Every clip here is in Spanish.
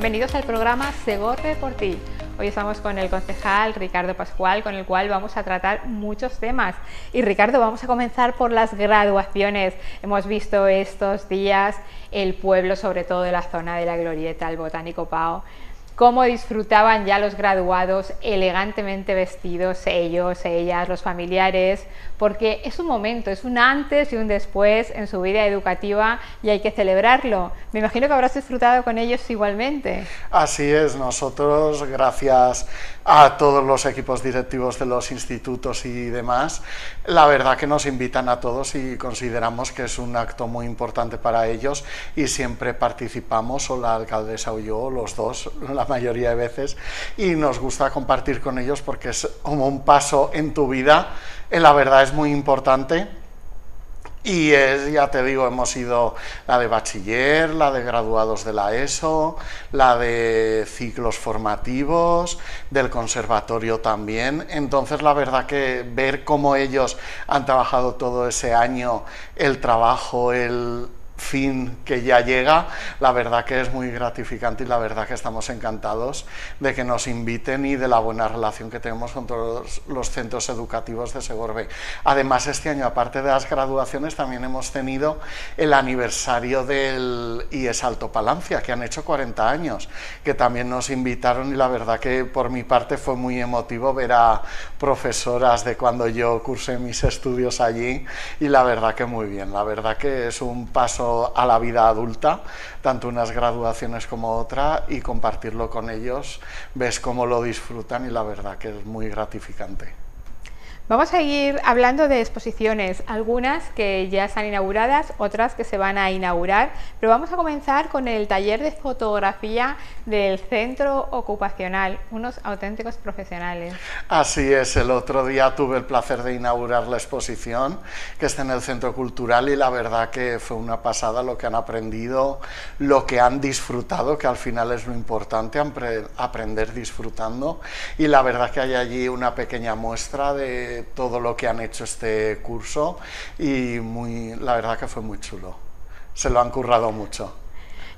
Bien, bienvenidos al programa Segorbe por ti. Hoy estamos con el concejal Ricardo Pascual, con el cual vamos a tratar muchos temas. Y Ricardo, vamos a comenzar por las graduaciones. Hemos visto estos días el pueblo, sobre todo de la zona de la Glorieta, el Botánico Pao, cómo disfrutaban ya los graduados elegantemente vestidos, ellos, ellas, los familiares, porque es un momento, es un antes y un después en su vida educativa y hay que celebrarlo. Me imagino que habrás disfrutado con ellos igualmente. Así es, nosotros, gracias a todos los equipos directivos de los institutos y demás, la verdad que nos invitan a todos y consideramos que es un acto muy importante para ellos y siempre participamos, o la alcaldesa o yo, los dos, la mayoría de veces, y nos gusta compartir con ellos porque es como un paso en tu vida, la verdad es muy importante y es, ya te digo, hemos ido la de bachiller, la de graduados de la ESO, la de ciclos formativos, del conservatorio también. Entonces, la verdad que ver cómo ellos han trabajado todo ese año, el trabajo, el, fin que ya llega, la verdad que es muy gratificante y la verdad que estamos encantados de que nos inviten y de la buena relación que tenemos con todos los centros educativos de Segorbe. Además, este año, aparte de las graduaciones, también hemos tenido el aniversario del IES Alto Palancia, que han hecho 40 años, que también nos invitaron y la verdad que por mi parte fue muy emotivo ver a profesoras de cuando yo cursé mis estudios allí y la verdad que muy bien, la verdad que es un paso a la vida adulta, tanto unas graduaciones como otra, y compartirlo con ellos, ves cómo lo disfrutan y la verdad que es muy gratificante. Vamos a ir hablando de exposiciones, algunas que ya están inauguradas, otras que se van a inaugurar, pero vamos a comenzar con el taller de fotografía del centro ocupacional, unos auténticos profesionales. Así es, el otro día tuve el placer de inaugurar la exposición que está en el centro cultural y la verdad que fue una pasada lo que han aprendido, lo que han disfrutado, que al final es lo importante, aprender disfrutando y la verdad que hay allí una pequeña muestra de todo lo que han hecho este curso y muy, la verdad que fue muy chulo. Se lo han currado mucho.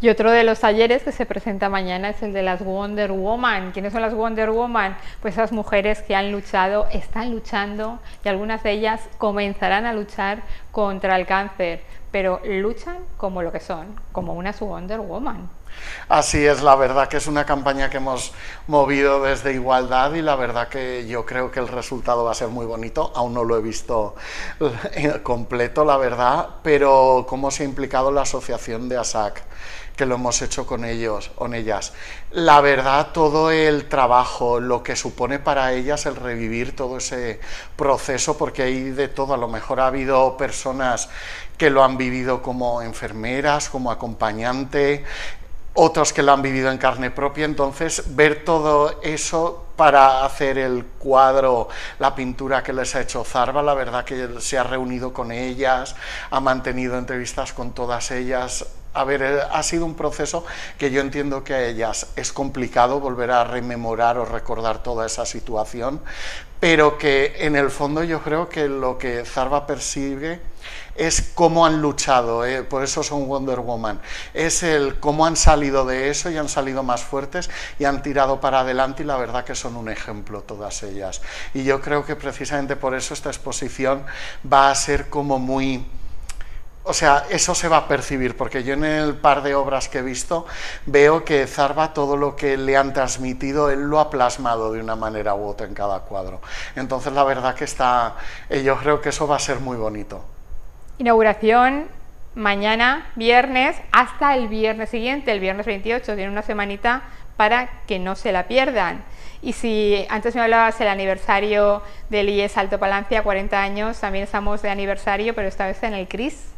Y otro de los talleres que se presenta mañana es el de las Wonder Woman. ¿Quiénes son las Wonder Woman? Pues esas mujeres que han luchado, están luchando y algunas de ellas comenzarán a luchar contra el cáncer, pero luchan como lo que son, como unas Wonder Woman. Así es, la verdad que es una campaña que hemos movido desde Igualdad y la verdad que yo creo que el resultado va a ser muy bonito. Aún no lo he visto completo, la verdad, pero cómo se ha implicado la asociación de ASAC que lo hemos hecho con ellos, con ellas. La verdad, todo el trabajo, lo que supone para ellas el revivir todo ese proceso, porque hay de todo, a lo mejor ha habido personas que lo han vivido como enfermeras, como acompañante, otros que lo han vivido en carne propia, entonces ver todo eso para hacer el cuadro, la pintura que les ha hecho Zarba, la verdad que se ha reunido con ellas, ha mantenido entrevistas con todas ellas, a ver, eh, ha sido un proceso que yo entiendo que a ellas es complicado volver a rememorar o recordar toda esa situación, pero que en el fondo yo creo que lo que Zarba persigue es cómo han luchado, eh, por eso son Wonder Woman, es el cómo han salido de eso y han salido más fuertes y han tirado para adelante y la verdad que son un ejemplo todas ellas. Y yo creo que precisamente por eso esta exposición va a ser como muy o sea, eso se va a percibir, porque yo en el par de obras que he visto veo que Zarba todo lo que le han transmitido, él lo ha plasmado de una manera u otra en cada cuadro. Entonces la verdad que está, eh, yo creo que eso va a ser muy bonito. Inauguración mañana, viernes, hasta el viernes siguiente, el viernes 28, tiene una semanita para que no se la pierdan. Y si antes me hablabas el aniversario del IES Alto Palancia, 40 años, también estamos de aniversario, pero esta vez en el CRIS.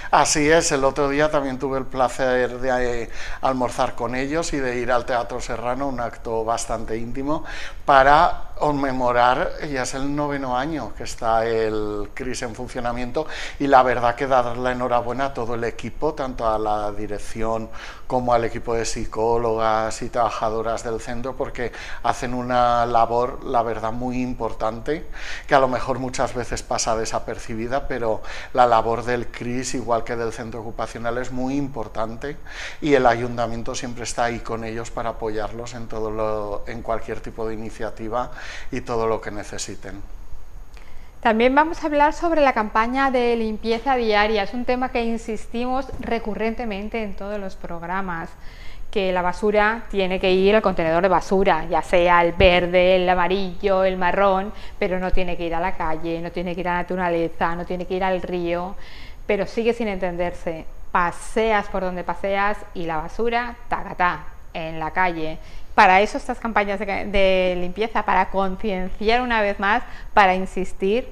Así es, el otro día también tuve el placer de eh, almorzar con ellos y de ir al Teatro Serrano, un acto bastante íntimo, para conmemorar, ya es el noveno año que está el CRIS en funcionamiento y la verdad que dar la enhorabuena a todo el equipo, tanto a la dirección como al equipo de psicólogas y trabajadoras del centro, porque hacen una labor, la verdad, muy importante, que a lo mejor muchas veces pasa desapercibida, pero la labor del CRIS, igual que del centro ocupacional, es muy importante y el ayuntamiento siempre está ahí con ellos para apoyarlos en, todo lo, en cualquier tipo de iniciativa y todo lo que necesiten. También vamos a hablar sobre la campaña de limpieza diaria. Es un tema que insistimos recurrentemente en todos los programas que la basura tiene que ir al contenedor de basura, ya sea el verde, el amarillo, el marrón, pero no tiene que ir a la calle, no tiene que ir a la naturaleza, no tiene que ir al río, pero sigue sin entenderse. Paseas por donde paseas y la basura, tacatá, en la calle. Para eso estas campañas de, limpieza, para concienciar una vez más, para insistir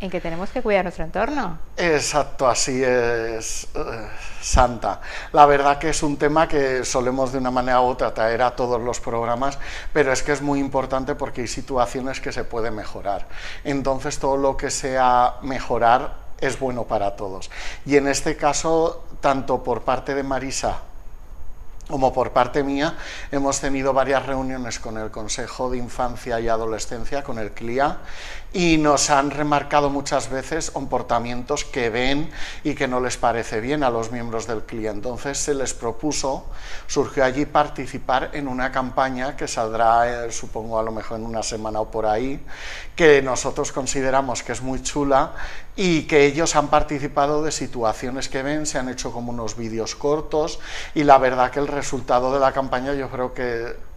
en que tenemos que cuidar nuestro entorno. Exacto, así es, eh, Santa. La verdad que es un tema que solemos de una manera u otra traer a todos los programas, pero es que es muy importante porque hay situaciones que se pueden mejorar. Entonces todo lo que sea mejorar es bueno para todos. Y en este caso, tanto por parte de Marisa como por parte mía, hemos tenido varias reuniones con el Consejo de Infancia y Adolescencia, con el CLIA, y nos han remarcado muchas veces comportamientos que ven y que no les parece bien a los miembros del CLIA. Entonces se les propuso, surgió allí participar en una campaña que saldrá, eh, supongo, a lo mejor en una semana o por ahí, que nosotros consideramos que es muy chula y que ellos han participado de situaciones que ven, se han hecho como unos vídeos cortos y la verdad que el resultado de la campaña yo creo que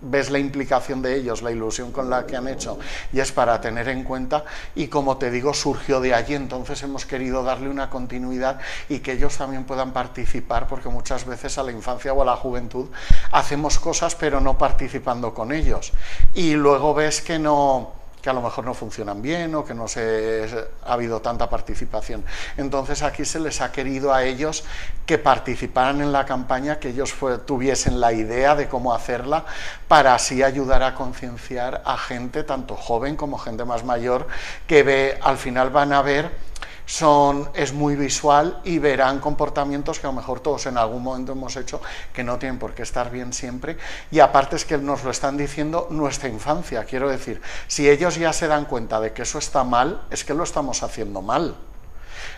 ves la implicación de ellos, la ilusión con la que han hecho y es para tener en cuenta y como te digo surgió de allí, entonces hemos querido darle una continuidad y que ellos también puedan participar porque muchas veces a la infancia o a la juventud hacemos cosas pero no participando con ellos. Y luego ves que no que a lo mejor no funcionan bien o que no se ha habido tanta participación. Entonces aquí se les ha querido a ellos que participaran en la campaña, que ellos tuviesen la idea de cómo hacerla para así ayudar a concienciar a gente tanto joven como gente más mayor que ve, al final van a ver son, es muy visual y verán comportamientos que a lo mejor todos en algún momento hemos hecho que no tienen por qué estar bien siempre y aparte es que nos lo están diciendo nuestra infancia, quiero decir, si ellos ya se dan cuenta de que eso está mal, es que lo estamos haciendo mal.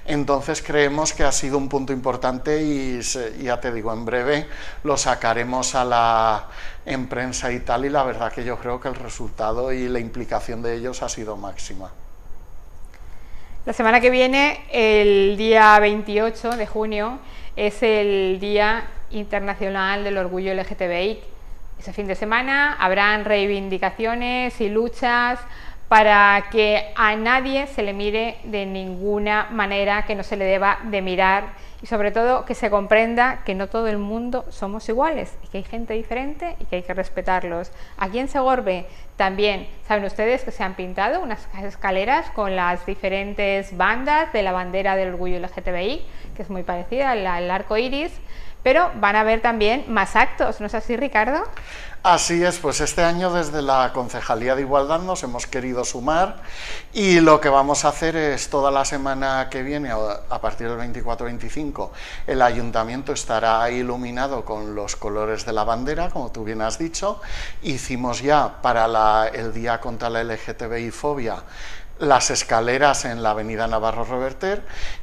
Entonces creemos que ha sido un punto importante y ya te digo, en breve lo sacaremos a la, en prensa y tal y la verdad que yo creo que el resultado y la implicación de ellos ha sido máxima. La semana que viene, el día 28 de junio, es el Día Internacional del Orgullo LGTBI. Ese fin de semana habrán reivindicaciones y luchas para que a nadie se le mire de ninguna manera que no se le deba de mirar y sobre todo que se comprenda que no todo el mundo somos iguales y que hay gente diferente y que hay que respetarlos. Aquí en Segorbe también, saben ustedes que se han pintado unas escaleras con las diferentes bandas de la bandera del orgullo LGTBI, que es muy parecida al, arco iris, pero van a haber también más actos, ¿no es así, Ricardo? Así es, pues este año desde la Concejalía de Igualdad nos hemos querido sumar y lo que vamos a hacer es toda la semana que viene, a partir del 24-25, el ayuntamiento estará iluminado con los colores de la bandera, como tú bien has dicho. Hicimos ya para el Día contra la LGTBI fobia las escaleras en la avenida Navarro Reverter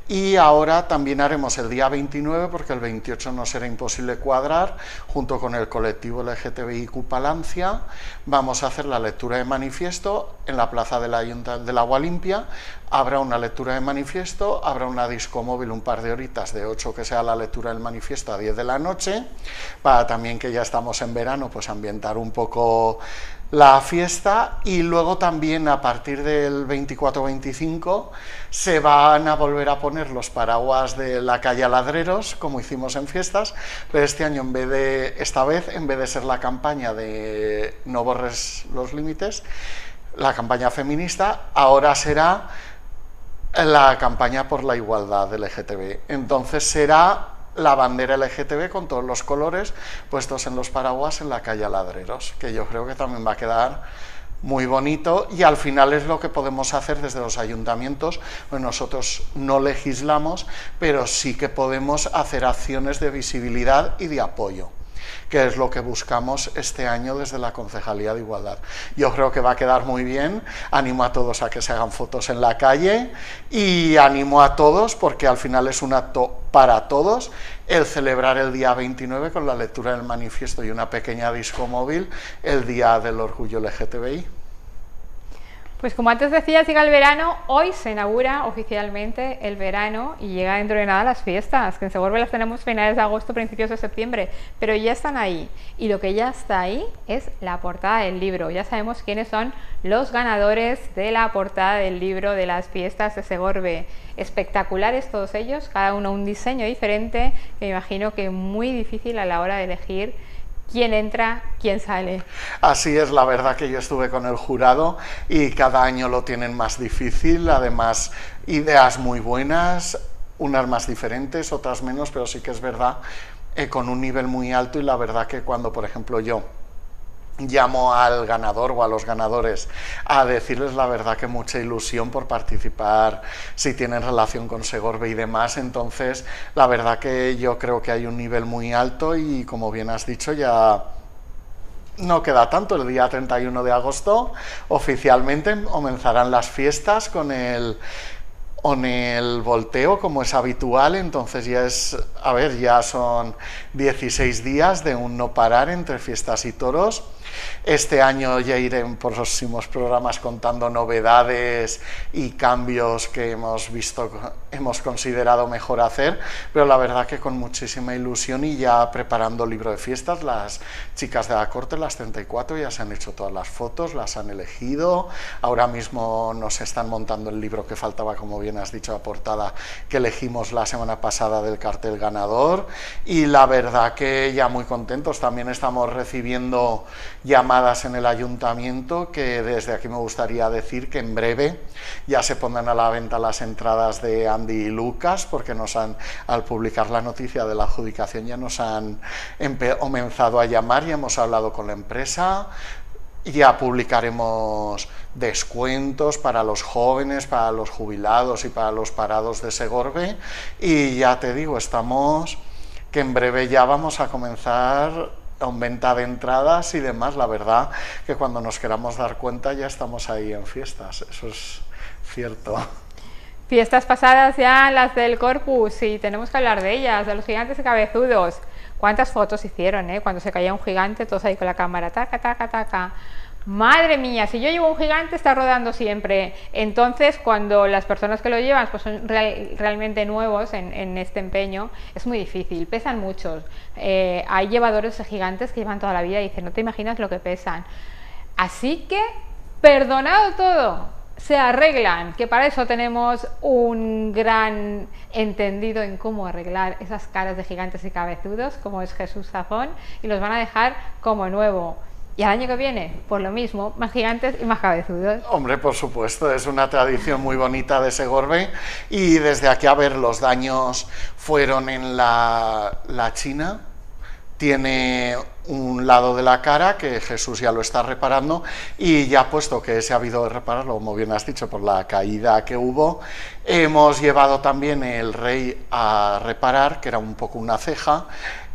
y ahora también haremos el día 29 porque el 28 no será imposible cuadrar junto con el colectivo LGTBIQ Palancia. Vamos a hacer la lectura de manifiesto en la plaza de la del Agua Limpia. Habrá una lectura de manifiesto habrá una disco móvil un par de horitas de 8 que sea la lectura del manifiesto a 10 de la noche para también que ya estamos en verano pues ambientar un poco la fiesta y luego también a partir del 24-25 se van a volver a poner los paraguas de la calle Ladreros como hicimos en fiestas, pero este año en vez de, esta vez en vez de ser la campaña de no borres los límites, la campaña feminista, ahora será la campaña por la igualdad LGTB. Entonces será la bandera LGTB con todos los colores puestos en los paraguas en la calle Ladreros, que yo creo que también va a quedar muy bonito y al final es lo que podemos hacer desde los ayuntamientos. Nosotros no legislamos, pero sí que podemos hacer acciones de visibilidad y de apoyo que es lo que buscamos este año desde la Concejalía de Igualdad. Yo creo que va a quedar muy bien, animo a todos a que se hagan fotos en la calle y animo a todos, porque al final es un acto para todos, el celebrar el día 29 con la lectura del manifiesto y una pequeña disco móvil, el Día del Orgullo LGTBI. Pues como antes decía, llega el verano, hoy se inaugura oficialmente el verano y llega dentro de nada las fiestas, que en Segorbe las tenemos finales de agosto, principios de septiembre, pero ya están ahí. Y lo que ya está ahí es la portada del libro. Ya sabemos quiénes son los ganadores de la portada del libro de las fiestas de Segorbe. Espectaculares todos ellos, cada uno un diseño diferente, que me imagino que muy difícil a la hora de elegir quién entra, quién sale. Así es, la verdad que yo estuve con el jurado y cada año lo tienen más difícil, además ideas muy buenas, unas más diferentes, otras menos, pero sí que es verdad, eh, con un nivel muy alto y la verdad que cuando, por ejemplo, yo llamo al ganador o a los ganadores a decirles la verdad que mucha ilusión por participar, si tienen relación con Segorbe y demás. Entonces, la verdad que yo creo que hay un nivel muy alto y como bien has dicho, ya no queda tanto. El día 31 de agosto oficialmente comenzarán las fiestas con el con el volteo como es habitual, entonces ya es, a ver, ya son 16 días de un no parar entre fiestas y toros este año ya iré en próximos programas contando novedades y cambios que hemos visto, hemos considerado mejor hacer, pero la verdad que con muchísima ilusión y ya preparando libro de fiestas, las chicas de la corte, las 34, ya se han hecho todas las fotos, las han elegido, ahora mismo nos están montando el libro que faltaba, como bien has dicho, la portada que elegimos la semana pasada del cartel ganador. Y la verdad que ya muy contentos, también estamos recibiendo llamadas en el ayuntamiento que desde aquí me gustaría decir que en breve ya se pondrán a la venta las entradas de Andy y Lucas porque nos han, al publicar la noticia de la adjudicación ya nos han comenzado a llamar y hemos hablado con la empresa, ya publicaremos descuentos para los jóvenes, para los jubilados y para los parados de Segorbe y ya te digo, estamos que en breve ya vamos a comenzar venta de entradas y demás. La verdad que cuando nos queramos dar cuenta ya estamos ahí en fiestas, eso es cierto. Fiestas pasadas ya, las del Corpus, y tenemos que hablar de ellas, de los gigantes cabezudos. ¿Cuántas fotos hicieron, eh? Cuando se caía un gigante, todos ahí con la cámara, taca, taca, taca. Madre mía, si yo llevo un gigante está rodando siempre. Entonces, cuando las personas que lo llevan pues son realmente nuevos en, este empeño, es muy difícil, pesan muchos. Eh, hay llevadores gigantes que llevan toda la vida y dicen, no te imaginas lo que pesan. Así que, perdonado todo, se arreglan, que para eso tenemos un gran entendido en cómo arreglar esas caras de gigantes y cabezudos, como es Jesús Zafón, y los van a dejar como nuevo. Y al año que viene, por lo mismo, más gigantes y más cabezudos. Hombre, por supuesto, es una tradición muy bonita de Segorbe y desde aquí a ver los daños fueron en la, la China, tiene un lado de la cara que Jesús ya lo está reparando y ya puesto que se ha habido de repararlo, como bien has dicho, por la caída que hubo, hemos llevado también el rey a reparar, que era un poco una ceja,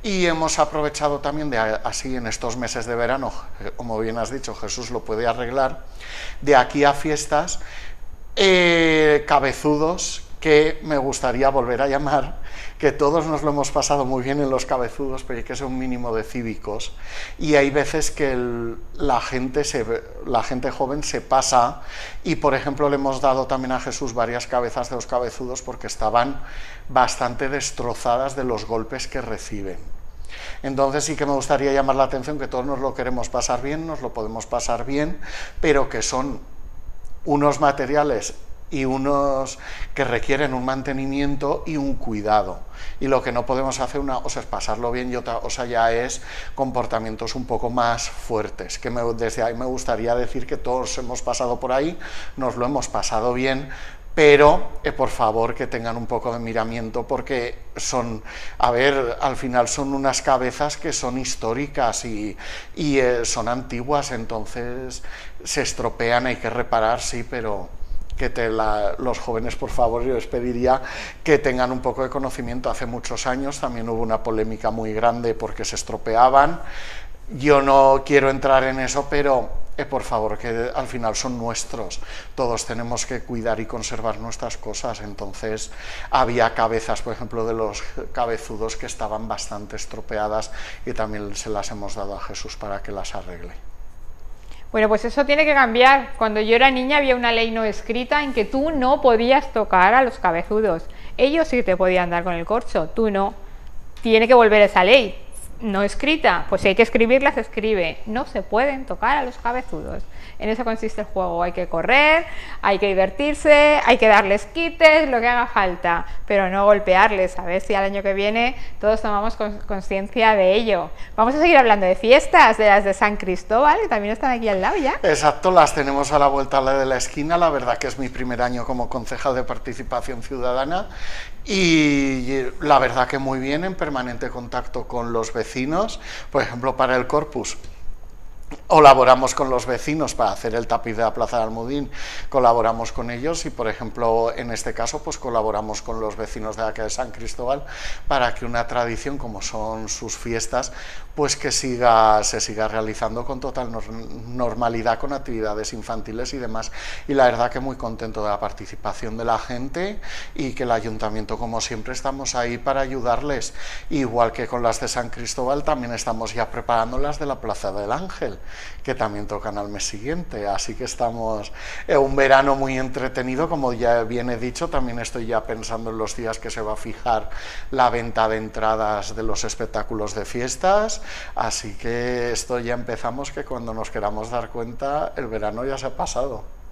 y hemos aprovechado también de así en estos meses de verano, como bien has dicho, Jesús lo puede arreglar, de aquí a fiestas, eh, cabezudos que me gustaría volver a llamar, que todos nos lo hemos pasado muy bien en los cabezudos, pero hay que ser un mínimo de cívicos. Y hay veces que la, gente se, la gente joven se pasa y, por ejemplo, le hemos dado también a Jesús varias cabezas de los cabezudos porque estaban bastante destrozadas de los golpes que reciben. Entonces sí que me gustaría llamar la atención que todos nos lo queremos pasar bien, nos lo podemos pasar bien, pero que son unos materiales y unos que requieren un mantenimiento y un cuidado. Y lo que no podemos hacer una cosa es pasarlo bien y otra cosa ya es comportamientos un poco más fuertes, que desde ahí me gustaría decir que todos hemos pasado por ahí, nos lo hemos pasado bien, pero eh, por favor que tengan un poco de miramiento porque son, a ver, al final son unas cabezas que son históricas y, eh, son antiguas, entonces se estropean, hay que reparar, sí, pero que los jóvenes, por favor, yo les pediría que tengan un poco de conocimiento. Hace muchos años también hubo una polémica muy grande porque se estropeaban. Yo no quiero entrar en eso, pero eh, por favor, que al final son nuestros. Todos tenemos que cuidar y conservar nuestras cosas. Entonces, había cabezas, por ejemplo, de los cabezudos que estaban bastante estropeadas y también se las hemos dado a Jesús para que las arregle. Bueno, pues eso tiene que cambiar. Cuando yo era niña había una ley no escrita en que tú no podías tocar a los cabezudos. Ellos sí te podían dar con el corcho, tú no. Tiene que volver esa ley no escrita, pues si hay que escribirla, se escribe. No se pueden tocar a los cabezudos. En eso consiste el juego. Hay que correr, hay que divertirse, hay que darles quites, lo que haga falta, pero no golpearles. A ver si al año que viene todos tomamos conciencia de ello. Vamos a seguir hablando de fiestas, de las de San Cristóbal, que también están aquí al lado ya. Exacto, las tenemos a la vuelta de la esquina. La verdad que es mi primer año como concejal de participación ciudadana y la verdad que muy bien, en permanente contacto con los vecinos, por ejemplo, para el corpus Colaboramos con los vecinos para hacer el tapiz de la Plaza de Almudín, colaboramos con ellos y, por ejemplo, en este caso, pues colaboramos con los vecinos de acá de San Cristóbal para que una tradición como son sus fiestas, pues que siga, se siga realizando con total normalidad, con actividades infantiles y demás. Y la verdad que muy contento de la participación de la gente y que el ayuntamiento, como siempre, estamos ahí para ayudarles. Igual que con las de San Cristóbal, también estamos ya preparando las de la Plaza del Ángel que también tocan al mes siguiente. Así que estamos en un verano muy entretenido, como ya viene dicho, también estoy ya pensando en los días que se va a fijar la venta de entradas de los espectáculos de fiestas, así que esto ya empezamos que cuando nos queramos dar cuenta el verano ya se ha pasado.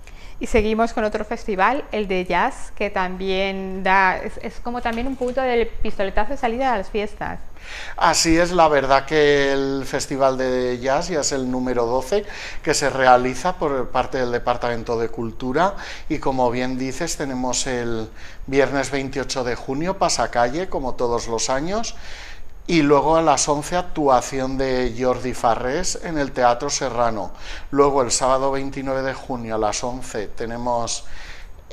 Y seguimos con otro festival, el de jazz, que también da, es, como también un punto del pistoletazo de salida a las fiestas. Así es, la verdad que el Festival de Jazz ya es el número 12 que se realiza por parte del Departamento de Cultura y como bien dices tenemos el viernes 28 de junio pasacalle como todos los años y luego a las 11 actuación de Jordi Farrés en el Teatro Serrano. Luego el sábado 29 de junio a las 11 tenemos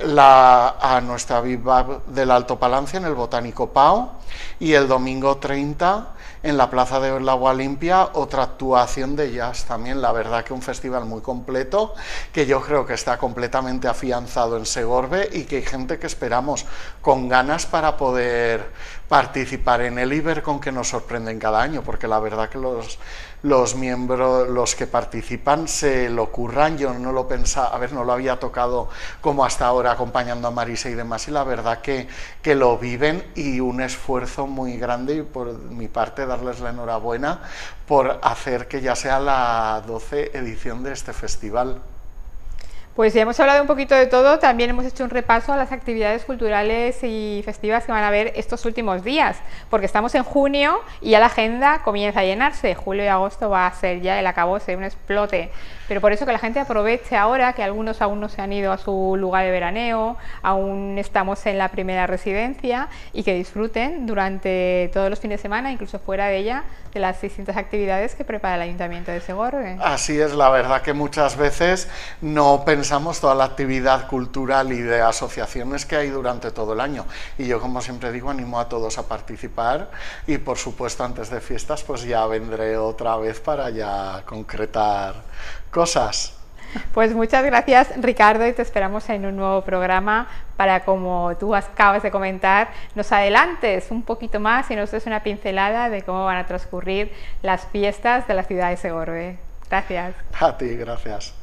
la, a nuestra Viva del Alto Palancia en el Botánico Pau y el domingo 30 en la Plaza de la Agua Limpia otra actuación de jazz también, la verdad que un festival muy completo que yo creo que está completamente afianzado en Segorbe y que hay gente que esperamos con ganas para poder participar en el y ver con que nos sorprenden cada año, porque la verdad que los, los miembros, los que participan se lo curran, yo no lo pensaba, a ver, no lo había tocado como hasta ahora acompañando a Marisa y demás, y la verdad que, que lo viven y un esfuerzo muy grande y por mi parte darles la enhorabuena por hacer que ya sea la 12 edición de este festival. Pues ya hemos hablado un poquito de todo, también hemos hecho un repaso a las actividades culturales y festivas que van a haber estos últimos días, porque estamos en junio y ya la agenda comienza a llenarse. Julio y agosto va a ser ya el acabose, un explote. Pero por eso que la gente aproveche ahora, que algunos aún no se han ido a su lugar de veraneo, aún estamos en la primera residencia y que disfruten durante todos los fines de semana, incluso fuera de ella, de las distintas actividades que prepara el Ayuntamiento de Segorbe. Así es, la verdad que muchas veces no pensamos toda la actividad cultural y de asociaciones que hay durante todo el año. Y yo, como siempre digo, animo a todos a participar y, por supuesto, antes de fiestas, pues ya vendré otra vez para ya concretar cosas. Pues muchas gracias Ricardo y te esperamos en un nuevo programa para, como tú acabas de comentar, nos adelantes un poquito más y nos des una pincelada de cómo van a transcurrir las fiestas de la ciudad de Segorbe. Gracias. A ti, gracias.